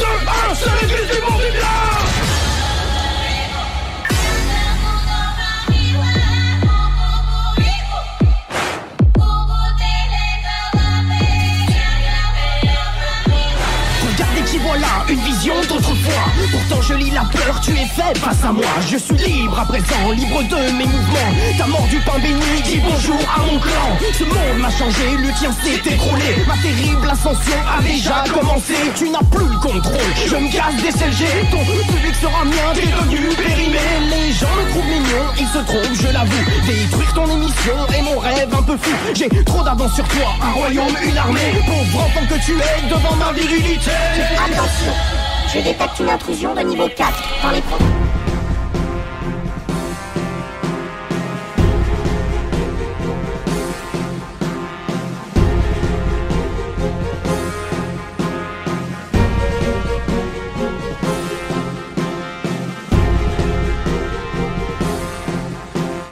Dur, Arsenal'e bir Pourtant je lis la peur, tu es faible face à moi. Je suis libre à présent, libre de mes mouvements. Ta mort du pain béni, dis bonjour à mon clan. Ce monde m'a changé, le tien s'est écroulé. Ma terrible ascension a déjà commencé. Tu n'as plus le contrôle, je me casse des CLG Ton public sera mien, t'es devenu périmé. Les gens me trouvent mignon, ils se trompent, je l'avoue. Détruire ton émission est mon rêve un peu fou. J'ai trop d'avance sur toi, un royaume, une armée. Pauvre enfant que tu es devant ma virilité Je détecte une intrusion de niveau 4 dans les produits.